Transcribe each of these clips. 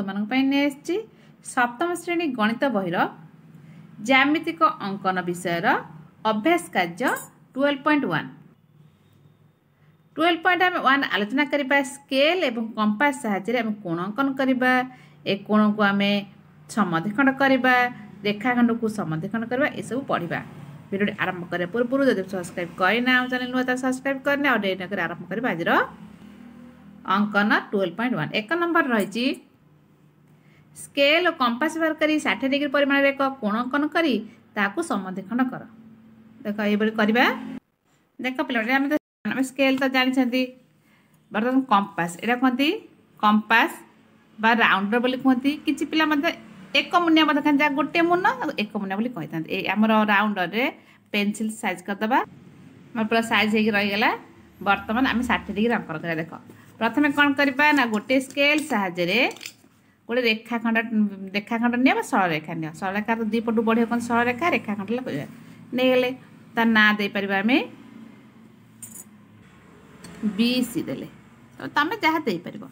ତୁମମାନଙ୍କ ପାଇଁ ନେଇ ଆସିଛି ସପ୍ତମ ଶ୍ରେଣୀ ଗଣିତ ବହିର ଜ୍ୟାମିତିକ ଅଙ୍କନ ବିଷୟର ଅଭ୍ୟାସ କାର୍ଯ୍ୟ twelve point one twelve point ଆମେ ୱାନ୍ ଆଲୋଚନା କରିବା ସ୍କେଲ୍ ଏବଂ କମ୍ପାସ୍ ସାହାଯ୍ୟରେ ଆମେ କୋଣ ଅଙ୍କନ କରିବା ଏ କୋଣକୁ ଆମେ ସମଧିଖଣ୍ଡ କରିବା ରେଖାଖଣ୍ଡକୁ ସମଧିଖଣ୍ଡ କରିବା ଏସବୁ ପଢ଼ିବା ଭିଡ଼ିଓଟି ଆରମ୍ଭ କରିବା ପୂର୍ବରୁ ଯଦି ସବସ୍କ୍ରାଇବ୍ କରିନା ଆମ ଚ୍ୟାନେଲ୍ ନୂଆ ତାହେଲେ ସବସ୍କ୍ରାଇବ୍ କରିନା ଆଉ ଡେଟ୍ ନକରି ଆରମ୍ଭ କରିବା ଆଜିର ଅଙ୍କନ ଟୁଏଲ୍ଭ ପଏଣ୍ଟ ୱାନ୍ ଏକ ନମ୍ବର ରହିଛି ସ୍କେଲ ଓ କମ୍ପାସ ବ୍ୟବହାର କରି ଷାଠିଏ ଡିଗ୍ରୀ ପରିମାଣରେ ଏକ କୋଣଙ୍କନ କରି ତାହାକୁ ସମଧିକ୍ଷଣ କର ଦେଖ ଏଇଭଳି କରିବା ଦେଖ ପିଲାଟି ଆମେ ଆମେ ସ୍କେଲ ତ ଜାଣିଛନ୍ତି ବର୍ତ୍ତମାନ କମ୍ପାସ ଏଇଟା କୁହନ୍ତି କମ୍ପାସ ବା ରାଉଣ୍ଡର ବୋଲି କୁହନ୍ତି କିଛି ପିଲା ମଧ୍ୟ ଏକ ମୁନିଆ ମଧ୍ୟ ଖାଆନ୍ତି ଯାହା ଗୋଟିଏ ମୁନ ଏକ ମୁନିଆ ବୋଲି କହିଥାନ୍ତି ଏ ଆମର ରାଉଣ୍ଡରରେ ପେନସିଲ ସାଇଜ କରିଦେବା ଆମର ପୁରା ସାଇଜ ହେଇକି ରହିଗଲା ବର୍ତ୍ତମାନ ଆମେ ଷାଠିଏ ଡିଗ୍ରୀ ଅଙ୍କନ କରିବା ଦେଖ ପ୍ରଥମେ କ'ଣ କରିବା ନା ଗୋଟିଏ ସ୍କେଲ ସାହାଯ୍ୟରେ ଗୋଟେ ରେଖାଖଣ୍ଡ ରେଖାଖଣ୍ଡ ନିଅ ବା ସରଳରେଖା ନିଅ ସରଳରେଖା ଦୁଇ ପଟୁ ବଢ଼ିବ କ'ଣ ସରଳରେଖା ରେଖାଖଣ୍ଡ ଲଗେଇବା ନେଇଗଲେ ତା ନାଁ ଦେଇପାରିବା ଆମେ ବି ସି ଦେଲେ ତମେ ଯାହା ଦେଇପାରିବ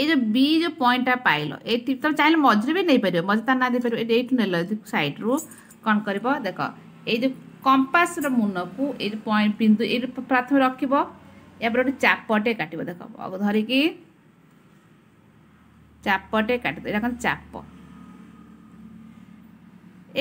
ଏଇ ଯେଉଁ ବି ଯେଉଁ ପଏଣ୍ଟଟା ପାଇଲ ଏଇଠି ତମେ ଚାହିଁଲେ ମଝିରେ ବି ନେଇପାରିବ ମଝିରେ ତା ନାଁ ଦେଇପାରିବ ଏଇଠି ଏଇଠୁ ନେଲ ସାଇଡ଼ରୁ କ'ଣ କରିବ ଦେଖ ଏଇ ଯେଉଁ କମ୍ପାସର ମୁନକୁ ଏଇ ପଏଣ୍ଟ ବିନ୍ଦୁ ଏଇଠି ପ୍ରଥମେ ରଖିବ ଏହାପରେ ଗୋଟେ ଚାପଟେ କାଟିବ ଦେଖ ଧରିକି ଚାପଟେ କାଟିଦେବା ଏଇଟା କ'ଣ ଚାପ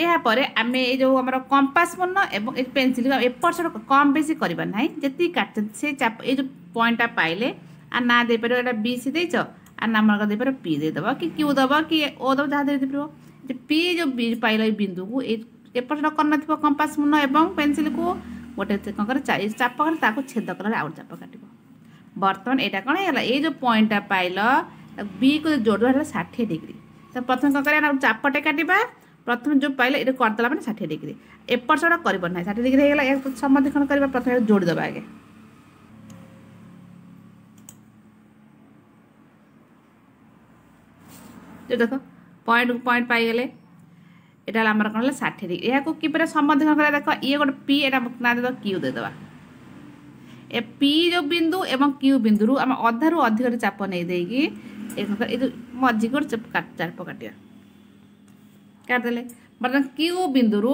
ଏହାପରେ ଆମେ ଏ ଯେଉଁ ଆମର କମ୍ପାସ୍ ବର୍ଣ୍ଣ ଏବଂ ଏ ପେନ୍ସିଲ୍ ଏପଟ ସେପଟ କମ୍ ବେଶୀ କରିବା ନାହିଁ ଯେତିକି କାଟିଛନ୍ତି ସେ ଚାପ ଏ ଯେଉଁ ପଏଣ୍ଟଟା ପାଇଲେ ଆଉ ନାଁ ଦେଇପାରିବ ଏଇଟା ବି ସି ଦେଇଛ ଆଉ ନାମକ ଦେଇପାରିବ ପି ଦେଇଦେବ କି କ୍ୟୁ ଦେବ କି ଓ ଦେବ ଯାହା ଦେଇପାରିବ ଯେ ପି ଯେଉଁ ବି ପାଇଲ ଏଇ ବିନ୍ଦୁକୁ ଏ ଏପଟ ସେପଟ କରିନଥିବ କମ୍ପାସ୍ ମୁନ ଏବଂ ପେନ୍ସିଲ୍କୁ ଗୋଟେ କ'ଣ କରେ ଚାପ କରେ ତାକୁ ଛେଦ କଲେ ଆଉ ଚାପ କାଟିବ ବର୍ତ୍ତମାନ ଏଇଟା କ'ଣ ହେଇଗଲା ଏଇ ଯେଉଁ ପଏଣ୍ଟଟା ପାଇଲ বিକୁ ଯୋଡ଼ିବା ହେଲା ଷାଠିଏ ଡିଗ୍ରୀ ତ ପ୍ରଥମେ କ'ଣ କରିବା ନା ଚାପଟେ କାଟିବା ପ୍ରଥମେ ଯେଉଁ ପାଇଲେ ଏଇଟା କରିଦେଲା ମାନେ ଷାଠିଏ ଡିଗ୍ରୀ ଏପଟ ସେପଟ କରିବ ନାହିଁ ଷାଠିଏ ଡିଗ୍ରୀ ହେଇଗଲା ଏହାକୁ ସମସ୍ତେ କ'ଣ କରିବା ପ୍ରଥମେ ଯୋଡ଼ିଦେବା ଆଗେ ଯେଉଁ ଦେଖ ପଏଣ୍ଟ ପଏଣ୍ଟ ପାଇଗଲେ এটা হলো আমার কোণ হলো ষাঠিয়ে ডিগ্রি এখন কিপরে সম্বন্ধে করা দেখ ইয়ে গোটে পি এটা না দেব কিউ দেবা এ পি যে বিন্দু এবং কিউ বিন্দু আমি অধারু অধিকটি চাপ নেই দিয়ে मज्जी को क्यू बिंदु रू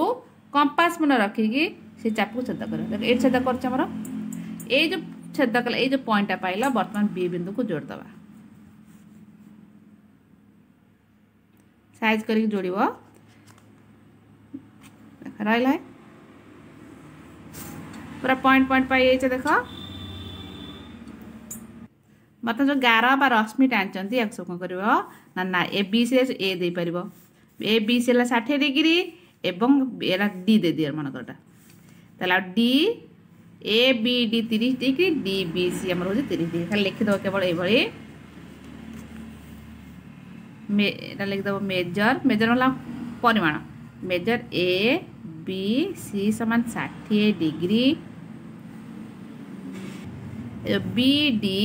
कंपास मन रखी से चाप को छेद कर ये छेद करमर जो छेद कल ये पॉइंटा पाइल बर्तमान बी बिंदु को जोड़द सैज कर जोड़ पॉइंट पॉइंट पाई देख मत जो गार रश्मिट आनी एक्शन कौन कर ना ए बी सी दे पार ए षाठी डिग्री एवं डी दे दिए मन करा डी ए बी डी तीस डिग्री डी बी सी आम हो लिखिद केवल ये लिखिद मेजर मेजर होगा परिमाण मेजर ए बी सी सामान षाठी डिग्री बी डी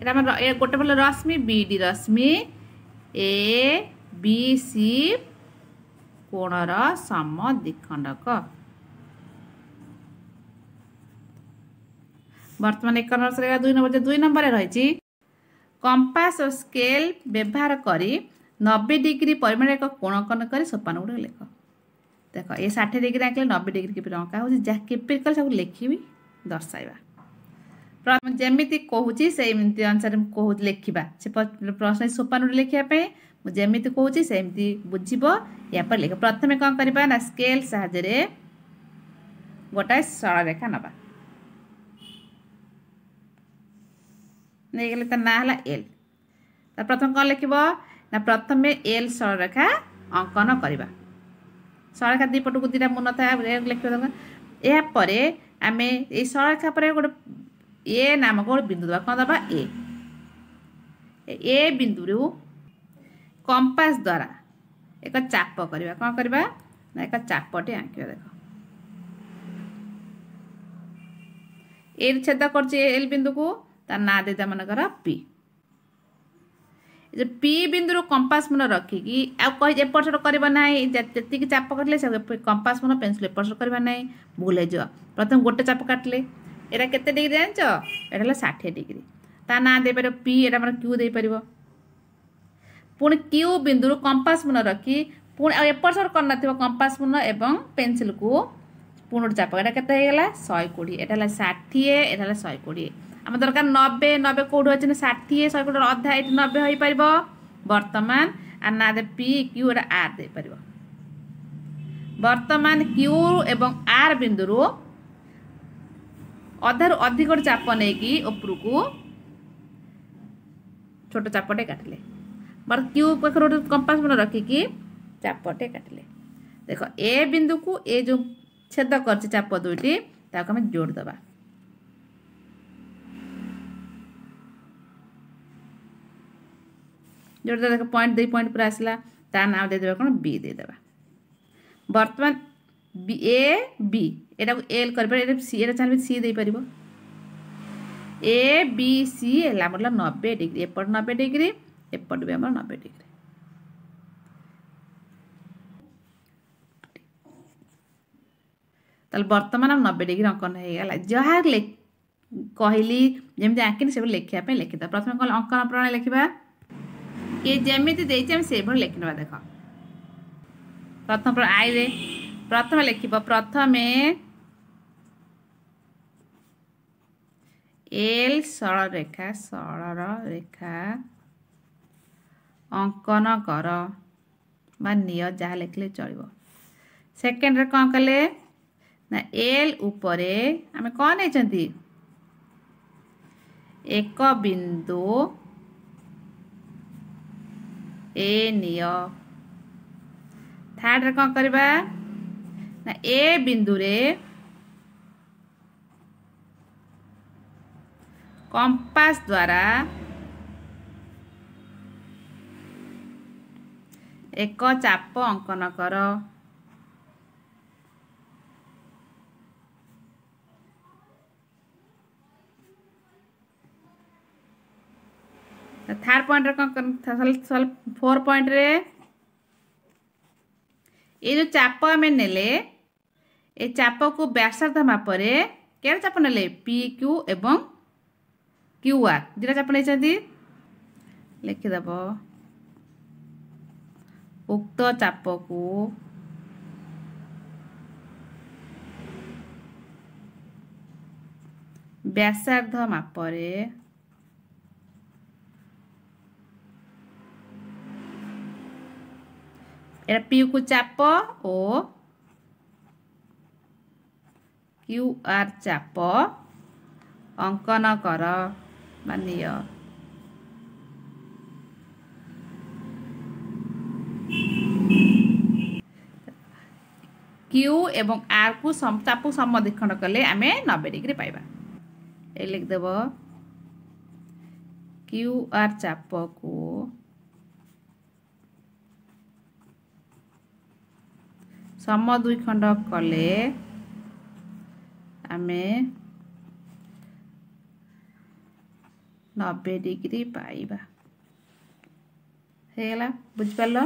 এটা আমার গোটে বলে রশ্মি বিডি রশ্মি এ বি সি কোণর সমদ্বিখণ্ডক বর্তমান এক নম্বর সরিগা দুই নম্বর যে দুই নম্বরে রয়েছে কম্পাস ও স্কেল ব্যবহার করে নবে ডিগ্রি পরিমাণের এক কোণকন করে সোপানগুলো লেখ দেখ এ ষাঠিয়ে ডিগ্রি আঁকলে নবে ডিগ্রি কেপি অঙ্কা হচ্ছে যা কেপি কলে সব লেখিবি দর্শাইবা ଯେମିତି କହୁଛି ସେମିତି ଅନୁସାରେ ମୁଁ କହୁ ଲେଖିବା ସେ ପ୍ରଶ୍ନ ସୋପାନରୁ ଲେଖିବା ପାଇଁ ମୁଁ ଯେମିତି କହୁଛି ସେମିତି ବୁଝିବ ୟାପରେ ଲେଖ ପ୍ରଥମେ କ'ଣ କରିବା ନା ସ୍କେଲ୍ ସାହାଯ୍ୟରେ ଗୋଟାଏ ସଳରେଖା ନେବା ନେଇଗଲେ ତା ନାଁ ହେଲା ଏଲ୍ ତା ପ୍ରଥମେ କ'ଣ ଲେଖିବ ନା ପ୍ରଥମେ ଏଲ୍ ସଳରେଖା ଅଙ୍କନ କରିବା ସଳରେଖା ଦୁଇ ପଟକୁ ଦୁଇଟା ମୁନ ଥାଏ ଲେଖିବା ଏହାପରେ ଆମେ ଏଇ ସଳରେଖା ପରେ ଗୋଟେ ಎ ನಾಮಕ ಬಿಂದು ಕಂದವ ಎ ଏ ବିନ୍ଦୁରୁ କମ୍ପାସ୍ ଦ୍ୱାରା ଏକ ଚାପ କରିବା କ'ଣ କରିବା ନା ଏକ ଚାପଟି ଆଙ୍କିବା ଦେଖ ଏଇଠି ଛେଦ କରୁଛି ଏଲ୍ ବିନ୍ଦୁକୁ ତା ନାଁ ଦେଇଦେବା ମନେକର ପି ଯେ ପି ବିନ୍ଦୁରୁ କମ୍ପାସ୍ ମୁନ ରଖିକି ଆଉ କହି ଏପଟ ସେପଟ କରିବା ନାହିଁ ଯେତିକି ଚାପ କାଟିଲେ ସେ କମ୍ପାସ୍ ମୁନ ପେନ୍ସିଲ୍ ଏପଟ ସେପଟ କରିବା ନାହିଁ ଭୁଲ ହେଇଯିବ ପ୍ରଥମେ ଗୋଟେ ଚାପ କାଟିଲେ এটা କେତେ ଡିଗ୍ରୀ ଜାଣିଛ ଏଇଟା ହେଲା ଷାଠିଏ ଡିଗ୍ରୀ ତା ନାଁ ଦେଇପାରିବ ପି ଏଇଟା ଆମର କ୍ୟୁ ଦେଇପାରିବ ପୁଣି କ୍ୟୁ ବିନ୍ଦୁରୁ କମ୍ପାସ୍ ମୁନ ରଖି ପୁଣି ଆଉ ଏପଟ ସେପଟ କରିନଥିବ କମ୍ପାସ୍ ମୁନ ଏବଂ ପେନସିଲକୁ ପୁଣି ଗୋଟେ ଚାପ ଏଇଟା କେତେ ହେଇଗଲା ଶହେ କୋଡ଼ିଏ ଏଇଟା ହେଲା ଷାଠିଏ ଏଇଟା ହେଲା ଶହେ କୋଡ଼ିଏ ଆମ ଦରକାର ନବେ ନବେ କେଉଁଠି ଅଛି ନା ଷାଠିଏ ଶହେ କୋଡ଼ିଏ ଅଧା ଏଇଠି ନବେ ହୋଇପାରିବ ବର୍ତ୍ତମାନ আর না দে পি কিউ এটা আর দেইপার বর্তমান কিউ এবং আর বিন্দুর ଅଧାରୁ ଅଧିକ ଚାପ ନେଇକି ଉପରକୁ ଛୋଟ ଚାପଟେ କାଟିଲେ ବାର କ୍ୟୁ ପାଖରେ ଗୋଟେ କମ୍ପାସ୍ ମୁଣ୍ଡ ରଖିକି ଚାପଟେ କାଟିଲେ ଦେଖ ଏ ବିନ୍ଦୁକୁ ଏ ଯେଉଁ ଛେଦ କରିଛି ଚାପ ଦୁଇଟି ତାକୁ ଆମେ ଯୋଡ଼ିଦେବା ଯୋଡ଼ିଦେବା ଦେଖ ପଏଣ୍ଟ ଦୁଇ ପଏଣ୍ଟ ପୁରା ଆସିଲା ତା ନାଁ ଦେଇଦେବା କ'ଣ ବି ଦେଇଦେବା ବର୍ତ୍ତମାନ ଏ ବି এটা এল করে এটা সি এটা চাইলে সি দেইপার এ বি সি হল আমার নবে ডিগ্রি এপট নবে ডিগ্রি এপট বি আমার নবে ডিগ্রি তাহলে বর্তমান আমার নবে ডিগ্রি অঙ্কন হয়ে গেল যা কহিলি যেমি আঁকিনি সেভাবে লেখা লেখিদ প্রথমে কল অঙ্কন প্রণালী লেখা ইয়ে যেমি দিয়েছি আমি সেইভাবে লেখি নেবা দেখ প্রথম আইলে প্রথমে লেখিব প্রথমে এল সরলরেখা সরলরেখা অঙ্কন কর বা নিয় যা লেখিলে চলব সেকেন্ডরে কম কলে না এল উপরে আমি কম নেই এক বিন্দু এ নিয় থার্ডরে কম করা না এ বিন্দুরে କମ୍ପାସ୍ ଦ୍ୱାରା ଏକ ଚାପ ଅଙ୍କନ କର ଥାର୍ଡ଼ ପଏଣ୍ଟରେ ଫୋର୍ ପଏଣ୍ଟରେ ଏ ଯେଉଁ ଚାପ ଆମେ ନେଲେ ଏ ଚାପକୁ ବ୍ୟାସାର୍ଦ୍ଧ ମାପରେ କେତେ ଚାପ ନେଲେ ପି କ୍ୟୁ ଏବଂ କ୍ୟୁ ଆର୍ ଯେଉଁଟା ଚାପ ନେଇଛନ୍ତି ଲେଖିଦେବ ଉକ୍ତ ଚାପକୁ ବ୍ୟାସାର୍ଦ୍ଧ ମାପରେ এটা পিউকু চাপ ও কিউ আর চাপ অঙ্কন কর Maneiro. क्यू एवं आर को ताकू समधिक्षण कले आम नबे डिग्री पाइबा ए देबो क्यू आर चाप को सम दुई खंड कले आमें 90 डिग्री पाइबा हेला बुझपल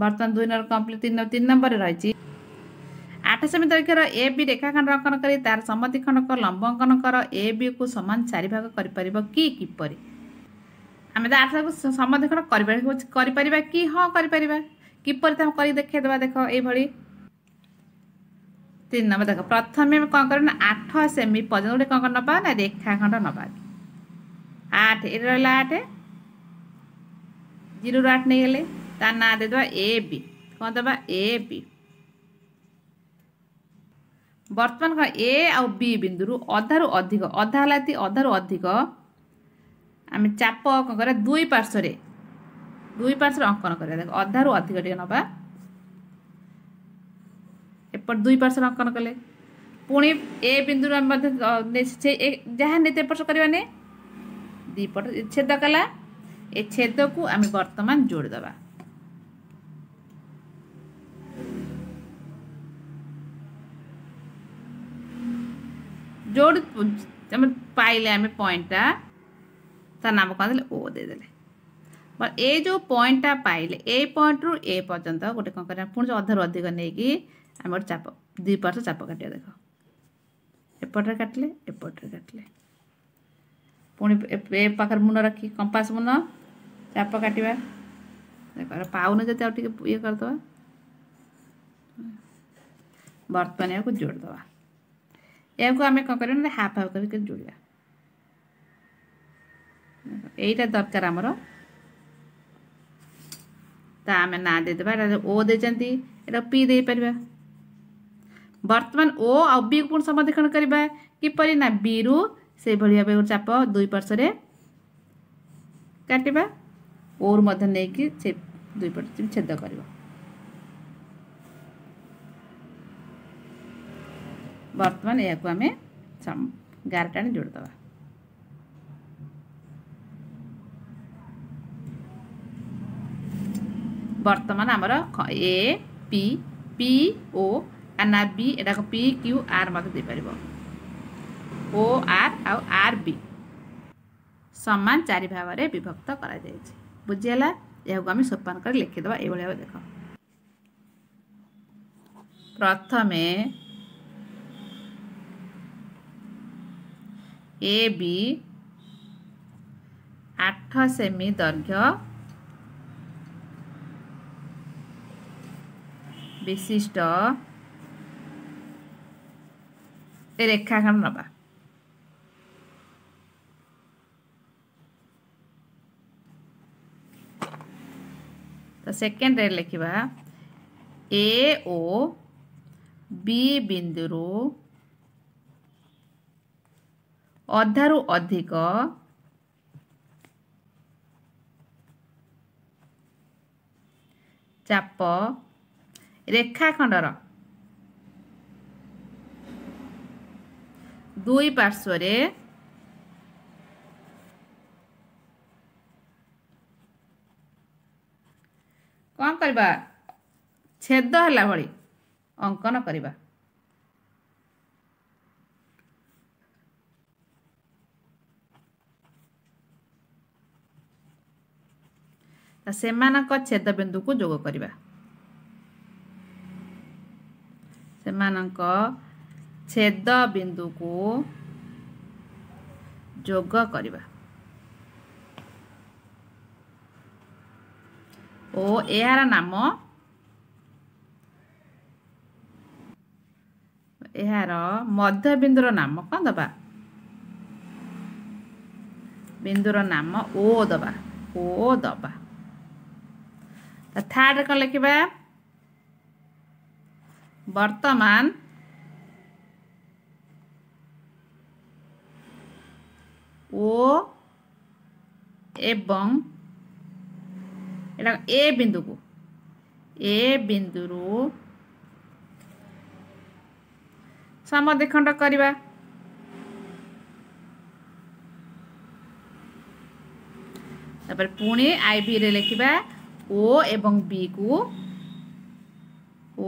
बर्तन दुई नंबर कम्प्लीट तीन तीन नंबर रही आठशमी दैर्घ्यर ए बी रेखाखंड अंकन कर तार सम्मति खंडक लंब अंकन कर ए बी को सामान चारिभाग कर कि किपर आम तो आठ सम्मति खंड कर कि हाँ करपर तक कर देखेद देख यही तीन नंबर देख प्रथम कौन कर आठ सेमी पर्यटन गोटे कौन कर ना रेखाखंड नवा कि আট এটা রইল আট জিরোর আট নেইগলে তার না দেবা এ বি কম দেবা এ বি বর্তমান কম এ আউ বি বিন্দু অধারু অধিক অধা হল এটি অধারু অধিক আমি চাপ কম করা দুই পার্শ্বরে দুই পার্শ্বরে অঙ্কন করা দেখ অধারু অধিক টিকে নবা এপট দুই পার্শ্বরে অঙ্কন কলে পুঁ এ বিন্দু আমি যা নিতে এপট করবানি দুইপট ছেদ কলা এ ছেদকু আমি বর্তমান যোড়িদেবা যোড় আমি পাইলে আমি পয়েন্টটা তার নাম কম দেলে ও দেদেলে এই যে পয়েন্টটা পাইলে এই পয়েন্টরু এ পর্যন্ত গোটে কম করা পুঁ অধারু অধিক নেইকি আমি গোটে চাপ দুই পার্শ্ব চাপ কাটিয়া দেখ এপটরে কাটলে এপটরে কাটলে पुणी मुन रखी कंपास मुन चाप काटा पाउन जो टे करद बर्तमान या जोड़द या कौन कर हाफ हाफ कर जोड़ा यही दरकार आमर ता आम ना देदे ओ दे पार बर्तमान ओ आउ बी करवा किपरी ना बी रु ସେଭଳି ଭାବେ ଗୋଟେ ଚାପ ଦୁଇ ପାର୍ଶ୍ୱରେ କାଟିବା ଓର୍ ମଧ୍ୟ ନେଇକି ସେ ଦୁଇ ପଟେ ଛେଦ କରିବ ବର୍ତ୍ତମାନ ଏହାକୁ ଆମେ ଗାର ଟାଣି ଯୋଡ଼ିଦେବା ବର୍ତ୍ତମାନ ଆମର ଏ ପି ପି ଓ ନା ବି ଏଟାକୁ ପି କ୍ୟୁ ଆର୍ ମଧ୍ୟ ଦେଇପାରିବ ଓ ଆର୍ ଆଉ ଆର୍ ବି ସମାନ ଚାରି ଭାଗରେ ବିଭକ୍ତ କରାଯାଇଛି ବୁଝିହେଲା ଏହାକୁ ଆମେ ସୋପାନ କରି ଲେଖିଦେବା ଏଇଭଳି ଭାବେ ଦେଖ ପ୍ରଥମେ ଏ ବି ଆଠ ସେମି ଦୈର୍ଘ୍ୟ ବିଶିଷ୍ଟ ରେଖାଖଣ୍ଡ ନେବା तो सेकेंड लिखा ए ओ बी बिंदु रु अधारु अधिक चाप रेखाखंडर दुई पार्श्वरे କରିବା ଛେଦ ହେଲା ଭଳି ଅଙ୍କନ କରିବା ସେମାନଙ୍କ ଛେଦ ବିନ୍ଦୁକୁ ଯୋଗ କରିବା ସେମାନଙ୍କ ଛେଦ ବିନ୍ଦୁକୁ ଯୋଗ କରିବା ଓ ଏହାର ନାମ ଏହାର ମଧ୍ୟବିନ୍ଦୁର ନାମ କ'ଣ ଦେବା ବିନ୍ଦୁର ନାମ ଓ ଦେବା ଓ ଦେବା ଥାର୍ଡ଼ରେ କ'ଣ ଲେଖିବା ବର୍ତ୍ତମାନ ଓ ଏବଂ ఇలా ఏ బిందువు ఏ బిందురు ସମଦ୍ୱିଖଣ୍ଡ କରିବା ତାପରେ ପୁଣି ଆଇଭିରେ ଲେଖିବା ଓ ଏବଂ ବିକୁ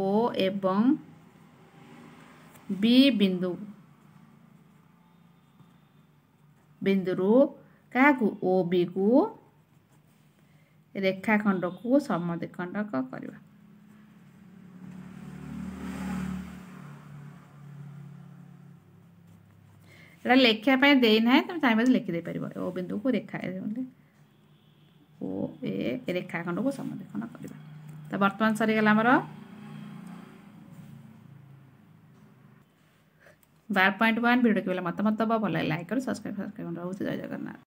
ଓ ଏବଂ ବି ବିନ୍ଦୁ ବିନ୍ଦୁରୁ କାହାକୁ ଓ ବିକୁ ରେଖାଖଣ୍ଡକୁ ସମଦ୍ୱିଖଣ୍ଡକ କରିବା ଏଇଟା ଲେଖିବା ପାଇଁ ଦେଇନାହିଁ ତୁମେ ଚାହିଁବ ଲେଖିଦେଇପାରିବ ଓ ବିନ୍ଦୁକୁ ରେଖା ଓ ଏ ରେଖାଖଣ୍ଡକୁ ସମଦ୍ୱିଖଣ୍ଡ କରିବା ତ ବର୍ତ୍ତମାନ ସରିଗଲା ଆମର ବାର ପଏଣ୍ଟ ୱାନ୍ ଭିଡ଼ିଓ କେବେ ମତାମତ ଦେବ ଭଲ ଲାଇକ୍ କରୁ ସବସ୍କ୍ରାଇବ୍ ସବସ୍କ୍ରାଇବ୍ ରହୁଛି ଜୟ ଜଗନ୍ନାଥ